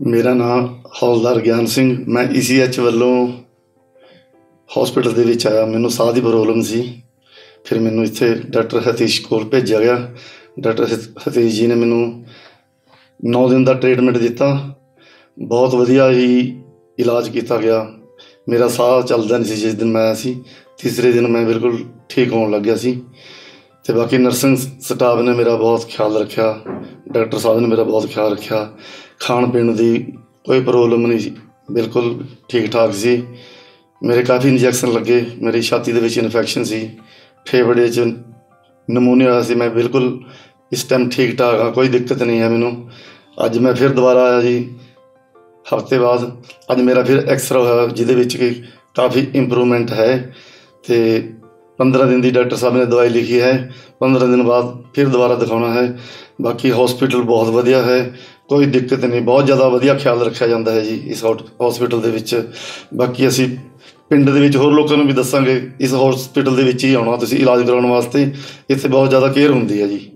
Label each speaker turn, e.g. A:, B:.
A: ਮੇਰਾ ਨਾਮ ਹੌਲਦਾਰ ਗਿਆਨ ਸਿੰਘ। ਮੈਂ ਈਸੀਐਚ ਵੱਲੋਂ ਹਸਪੀਟਲ ਦੇ ਵਿੱਚ ਆਇਆ। ਮੈਨੂੰ ਸਾਹ ਦੀ ਪ੍ਰੋਬਲਮ ਸੀ। ਫਿਰ ਮੈਨੂੰ ਇੱਥੇ ਡਾਕਟਰ ਹਤੀਸ਼ ਕੋਲ ਭੇਜਿਆ ਗਿਆ। ਡਾਕਟਰ ਹਤ- ਹਤੀਸ਼ ਜੀ ਨੇ ਮੈਨੂੰ 9 ਦਿਨ ਦਾ ਟ੍ਰੀਟਮੈਂਟ ਦਿੱਤਾ। ਬਹੁਤ ਵਧੀਆ ਹੀ ਇਲਾਜ ਕੀਤਾ ਗਿਆ। ਮੇਰਾ ਸਾਹ ਚੱਲਦਾ ਨਹੀਂ ਸੀ ਜਿਸ ਦਿਨ ਮੈਂ ਆਇਆ ਸੀ। ਤੀਸਰੇ ਦਿਨ ਮੈਂ ਬਿਲਕੁਲ ਠੀਕ ਹੋਣ ਲੱਗਿਆ ਸੀ। ਤੇ ਬਾਕੀ ਨਰਸਿੰਗ ਸਟਾਫ ਨੇ ਮੇਰਾ ਬਹੁਤ ਖਿਆਲ ਰੱਖਿਆ। ਡਾਕਟਰ ਸਾਹਿਬ ਨੇ ਮੇਰਾ ਬਹੁਤ ਖਿਆਲ ਰੱਖਿਆ। ਖਾਣ ਪੀਣ ਦੀ ਕੋਈ ਪ੍ਰੋਬਲਮ ਨਹੀਂ ਸੀ। ਬਿਲਕੁਲ ਠੀਕ ਠਾਕ ਸੀ। ਮੇਰੇ ਕਾਫੀ ਇੰਜੈਕਸ਼ਨ ਲੱਗੇ। ਮੇਰੀ ਛਾਤੀ ਦੇ ਵਿੱਚ ਇਨਫੈਕਸ਼ਨ ਸੀ। ਫੇਫੜੇ 'ਚ ਨਮੂਨੀਆ ਹੋਇਆ ਸੀ। ਮੈਂ ਬਿਲਕੁਲ ਇਸ ਟਾਈਮ ਠੀਕ ਠਾਕ ਹਾਂ। ਕੋਈ ਦਿੱਕਤ ਨਹੀਂ ਹੈ ਮੈਨੂੰ। ਅੱਜ ਮੈਂ ਫਿਰ ਦੁਬਾਰਾ ਆਇਆ ਜੀ। ਹਫ਼ਤੇ ਬਾਅਦ ਅੱਜ ਮੇਰਾ ਫਿਰ ਐਕਸਰਾ ਹੋਇਆ, ਜਿਹਦੇ ਵਿੱਚ ਕਿ ਕਾਫੀ ਇੰਪਰੂਵਮੈਂਟ ਹੈ। ਤੇ 15 ਦਿਨ ਦੀ ਡਾਕਟਰ ਸਾਹਿਬ ਨੇ ਦਵਾਈ ਲਿਖੀ ਹੈ। 15 ਦਿਨ ਬਾਅਦ ਫਿਰ ਦੁਬਾਰਾ ਦਿਖਾਉਣਾ ਹੈ। ਬਾਕੀ ਹਸਪੀਟਲ ਬਹੁਤ ਵਧੀਆ ਹੈ। ਕੋਈ ਦਿੱਕਤ ਨਹੀਂ, ਬਹੁਤ ਜ਼ਿਆਦਾ ਵਧੀਆ ਖਿਆਲ ਰੱਖਿਆ ਜਾਂਦਾ ਹੈ ਜੀ ਇਸ ਹਸਪੀਟਲ ਦੇ ਵਿੱਚ। ਬਾਕੀ ਅਸੀਂ ਪਿੰਡ ਦੇ ਵਿੱਚ ਹੋਰ ਲੋਕਾਂ ਨੂੰ ਵੀ ਦੱਸਾਂਗੇ, ਇਸ ਹਸਪੀਟਲ ਦੇ ਵਿੱਚ ਹੀ ਆਉਣਾ, ਤੁਸੀਂ ਇਲਾਜ ਕਰਾਉਣ ਵਾਸਤੇ। ਇੱਥੇ ਬਹੁਤ ਜ਼ਿਆਦਾ ਕੇਅਰ ਹੁੰਦੀ ਹੈ ਜੀ।